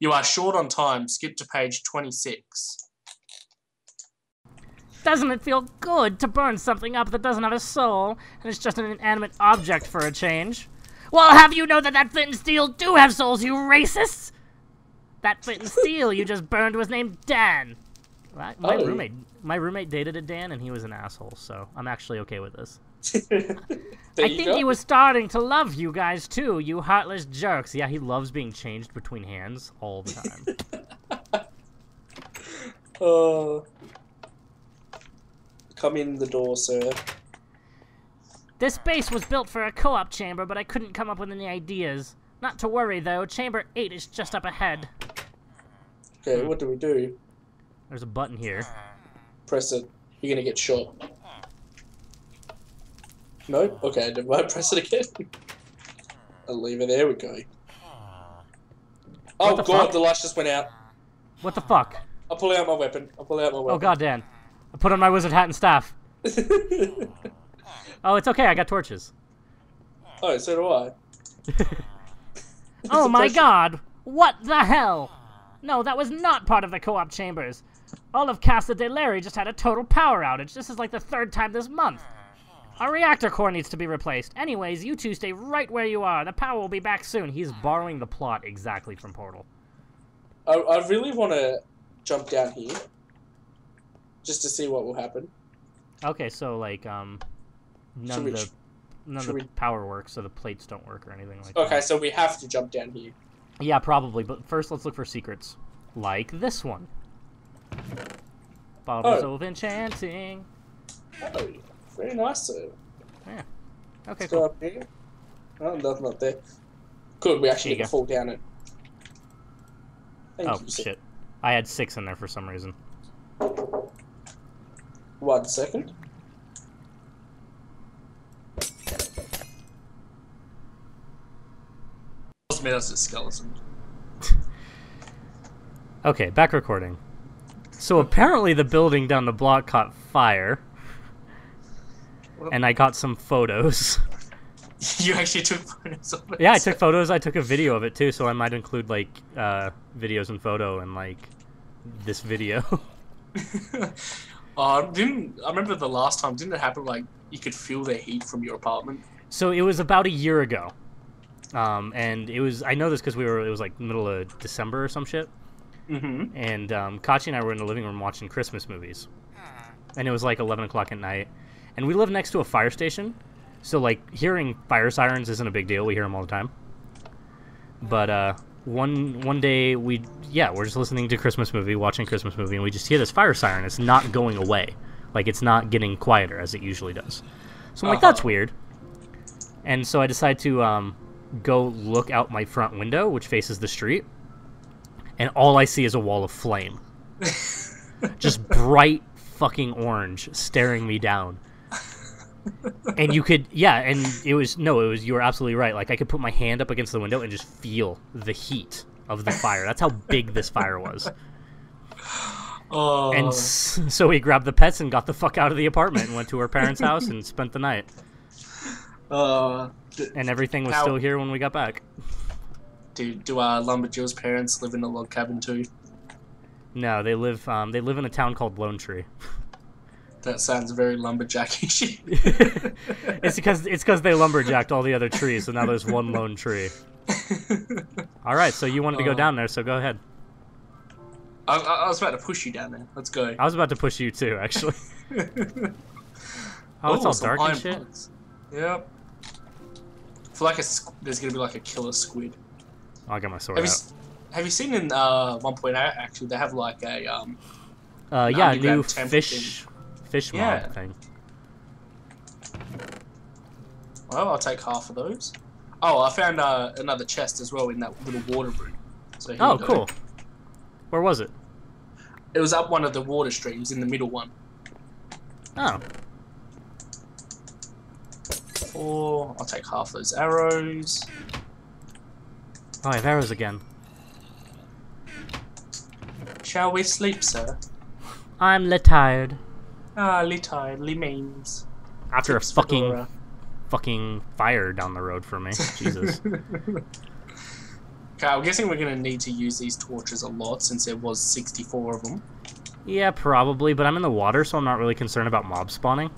You are short on time. Skip to page 26. Doesn't it feel good to burn something up that doesn't have a soul and it's just an inanimate object for a change? Well, have you know that that flint and steel do have souls, you racists? That flint and steel you just burned was named Dan. My, my Oh. roommate, my roommate dated a Dan, and he was an asshole. So I'm actually okay with this. I think go. he was starting to love you guys too, you heartless jerks. Yeah, he loves being changed between hands all the time. oh, come in the door, sir. this base was built for a co-op chamber, but I couldn't come up with any ideas. Not to worry though, chamber 8 is just up ahead. Okay, what do we do? There's a button here. Press it. You're gonna get shot. No? Okay, never mind. Press it again. I'll leave it. There we go. Oh the god, fuck? the lights just went out. What the fuck? I'll pull out my weapon. I'll pull out my weapon. Oh weapon. god, Dan. I put on my wizard hat and staff. Oh, it's okay, I got torches. oh, so do I. Oh my god! What the hell? No, that was not part of the co-op chambers. All of Casa de Larry just had a total power outage. This is like the third time this month. Our reactor core needs to be replaced. Anyways, you two stay right where you are. The power will be back soon. He's borrowing the plot exactly from Portal. I, I really want to jump down here. Just to see what will happen. Okay, so like um none of the none of the we- power works, so the plates don't work or anything like Okay, that. Okay, so we have to jump down here. Yeah, probably, but first let's look for secrets. Like this one. Bottles Oh. of enchanting. Oh, very nice, sir. Okay, Let's cool. go up here. Oh, nothing up there. Good, we actually There get to fall down it. Thank Oh you, shit. I had six in there for some reason. One second. Me as a skeleton. Okay, back recording. So apparently the building down the block caught fire. And I got some photos. you actually took photos of it. Yeah, I took photos. I took a video of it too, so I might include like uh, videos and photo and like this video. uh, didn't I remember the last time? Didn't it happen like you could feel the heat from your apartment? so it was about a year ago, um, and it was I know this because we were it was like middle of December or some shit, Mm-hmm. and um, Kachi and I were in the living room watching Christmas movies, and it was like eleven o'clock at night, and we live next to a fire station, so like hearing fire sirens isn't a big deal. We hear them all the time. But uh, one one day we yeah we're just listening to Christmas movie, watching Christmas movie, and we just hear this fire siren. It's not going away, like it's not getting quieter as it usually does. So I'm like, Uh-huh. that's weird. And so I decide to um, go look out my front window, which faces the street, and all I see is a wall of flame, just bright fucking orange, staring me down. and you could yeah and it was no it was you were absolutely right. Like i could put my hand up against the window and just feel the heat of the fire. That's how big this fire was. Oh, and so we grabbed the pets and got the fuck out of the apartment and went to her parents house and spent the night. Uh, and everything was still here when we got back do do uh, Lumberjill's parents live in a log cabin too? no they live um, they live in a town called lone tree That sounds very lumberjackish. it's because it's because they lumberjacked all the other trees so now there's one lone tree all right so you wanted to go Uh, down there so go ahead I, I I was about to push you down there. Let's go. i was about to push you too actually oh it's all dark and shit plugs. Yep. For like a, there's gonna be like a killer squid. I'll get my sword Have you, out s- have you seen in uh 1.8 actually they have like a um Uh, yeah, new underground temple fish, fish mob Yeah. thing. well I'll take half of those. Oh, I found uh, another chest as well in that little water room. So here Oh, you go. cool. Where was it? It was up one of the water streams in the middle one. Oh, Four. I'll take half those arrows. Oh, I have again. Shall we sleep, sir? I'm tired. Ah, tired, remains. After Tips a fucking, fedora. fucking fire down the road for me. Jesus. Okay, I'm guessing we're going to need to use these torches a lot since there was 64 of them. Yeah, probably, but I'm in the water, so I'm not really concerned about mob spawning.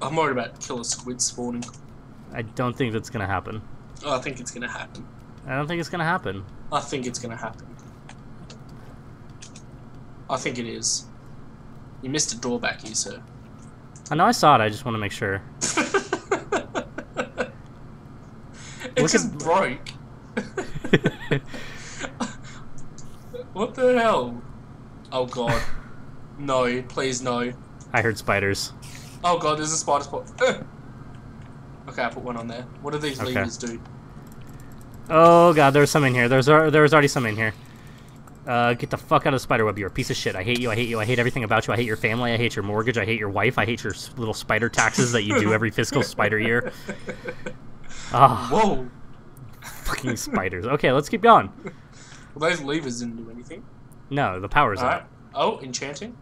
I'm worried about killer squid spawning. I don't think that's going to happen. Oh, I think it's gonna happen. I don't think it's gonna happen. I think it's gonna happen. I think it is. You missed a door back here, sir. I know I saw it. I just want to make sure. it Look just at- broke. what the hell? Oh god. No, please no. I heard spiders. Oh god, there's a spider spot. Okay, I put one on there. What do these Okay. levers do? Oh god, there's some in here. There's there's already some in here. Uh, get the fuck out of the spider web. You're a piece of shit. I hate you. I hate you. I hate everything about you. I hate your family. I hate your mortgage. I hate your wife. I hate your little spider taxes that you do every fiscal spider year. Ah, Whoa! fucking spiders. Okay, let's keep going. Well, those levers didn't do anything. No, the power's out. Oh, enchanting.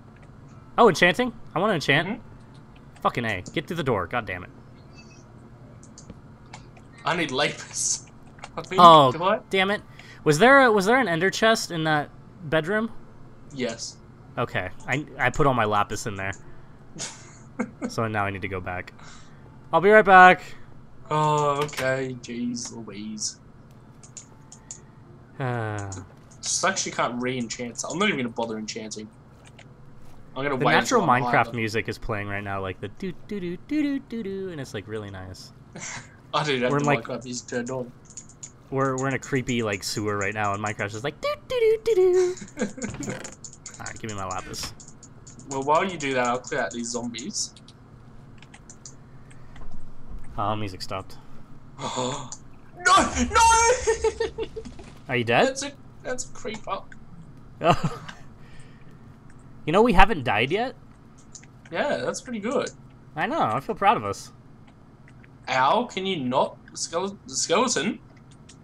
Oh, enchanting? I want to enchant. Mhm. Fucking A. Get through the door. God damn it. I need lapis. I think, Oh, do damn it. Was there a, was there an ender chest in that bedroom? Yes. Okay. I, I put all my lapis in there. so now I need to go back. I'll be right back. Oh, okay. Jeez Louise. Uh, Sucks you can't re-enchant. so I'm not even gonna bother enchanting. I'm gonna the wait. natural until I'm high Minecraft music is playing right now, like the doo doo doo doo doo doo, and it's like really nice. I do have We're in, like- Minecraft music turned on. We're we're in a creepy like sewer right now, and Minecraft's just like doo doo doo doo doo. All right, give me my lapis. well, while you do that, I'll clear out these zombies. Oh, music stopped. no, no! Are you dead? that's a that's a creeper. you know we haven't died yet. Yeah, that's pretty good. I know. I feel proud of us. Ow! Can you not skeleton? Skeleton?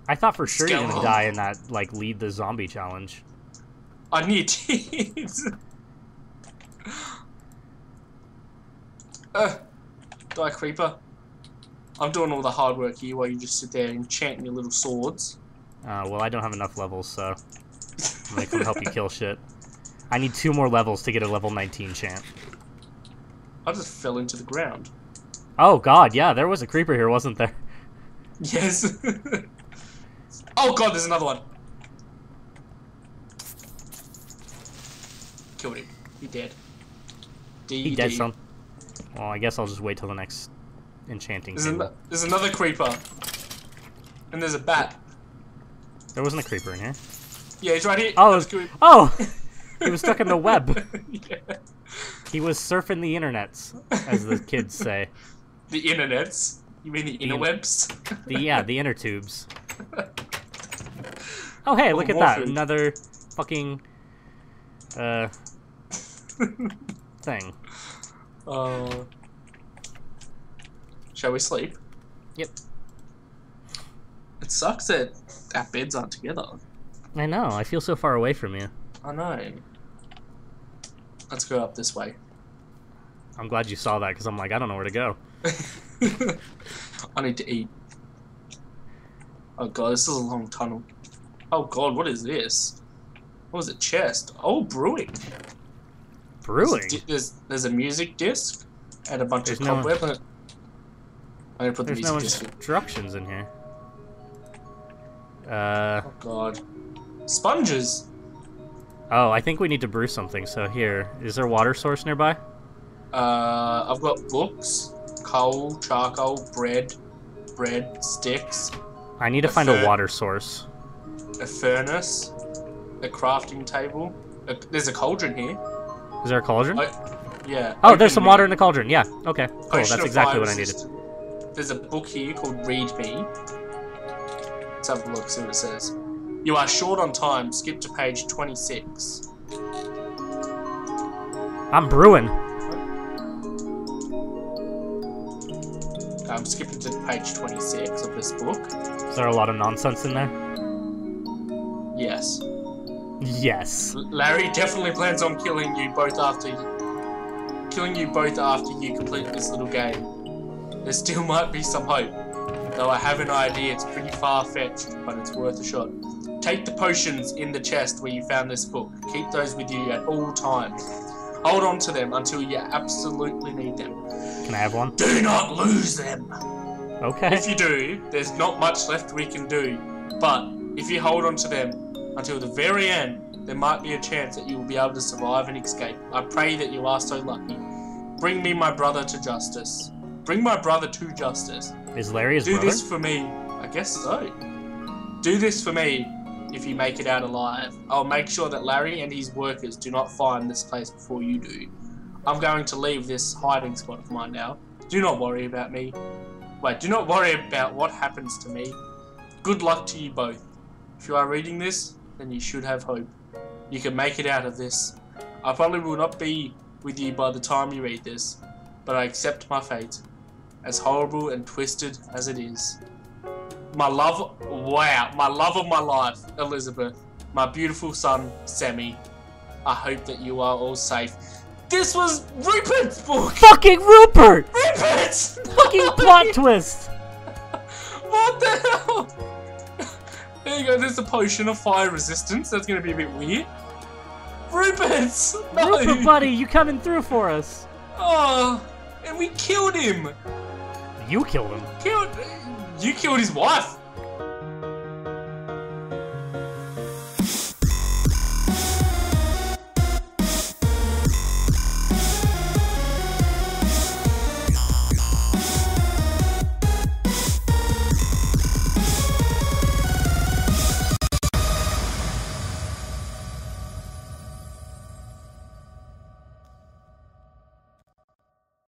I thought for sure you were gonna die in that like lead the zombie challenge. I need teeth. uh, die creeper. I'm doing all the hard work here while you just sit there enchanting your little swords. Uh, well, I don't have enough levels, so I'm gonna come help you kill shit. I need two more levels to get a level 19 chant. I just fell into the ground. Oh god, yeah, there was a creeper here, wasn't there? Yes. oh god, there's another one. Killed him. He dead. D He dead, son. Well, I guess I'll just wait till the next enchanting There's, an- there's another creeper. And there's a bat. There wasn't a creeper in here. Yeah, he's right here. Oh, Let's. Oh! he was stuck in the web. yeah. He was surfing the internets, as the kids say. The internets. You mean the in- interwebs? The yeah, the inner tubes. Oh hey, look Oh, at that. food. Another fucking uh thing. uh, shall we sleep? Yep. It sucks that our beds aren't together. I know, I feel so far away from you. I know. Let's go up this way. I'm glad you saw that because I'm like, I don't know where to go. I need to eat. Oh god, this is a long tunnel. Oh god, what is this? What was it? Chest. Oh, brewing. Brewing. There's a, there's, there's a music disc and a bunch There's of no- cobweb. it. I'm gonna put the There's no music disc. instructions in here. Uh Oh god. Sponges. oh, I think we need to brew something. So here, is there a water source nearby? Uh, I've got books, coal, charcoal, bread, bread, sticks, I need to A find a water source. a furnace, a crafting table. A, there's a cauldron here. Is there a cauldron? I- Yeah. oh, there's some water in the cauldron. Yeah. Okay. Cool. Potion That's exactly what I needed. There's a book here called Read Me. Let's have a look, see what it says. You are short on time. Skip to page 26. I'm brewing. I'm skipping to page 26 of this book. Is there a lot of nonsense in there? Yes. Yes. Larry definitely plans on killing you both after you, killing you both after you complete this little game. There still might be some hope. Though I have an idea, it's pretty far fetched, but it's worth a shot. Take the potions in the chest where you found this book. Keep those with you at all times. Hold on to them until you absolutely need them. Can I have one? Do not lose them! Okay. If you do, there's not much left we can do. But if you hold on to them until the very end, there might be a chance that you will be able to survive and escape. I pray that you are so lucky. Bring me my brother to justice. Bring my brother to justice. Is Larry his Do brother? this for me. I guess so. Do this for me if you make it out alive. I'll make sure that Larry and his workers do not find this place before you do. I'm going to leave this hiding spot of mine now. Do not worry about me. Wait, do not worry about what happens to me. Good luck to you both. If you are reading this, then you should have hope. You can make it out of this. I probably will not be with you by the time you read this, but I accept my fate, as horrible and twisted as it is. My love, wow, my love of my life, Elizabeth. My beautiful son, Sammy. I hope that you are all safe. This was Rupert's book! Fucking Rupert! Rupert! Fucking plot twist! What the hell? There you go, there's a potion of fire resistance. That's gonna be a bit weird. Rupert! No! Rupert, buddy, you coming through for us? Oh, and we killed him! You killed him. Killed. You killed his wife!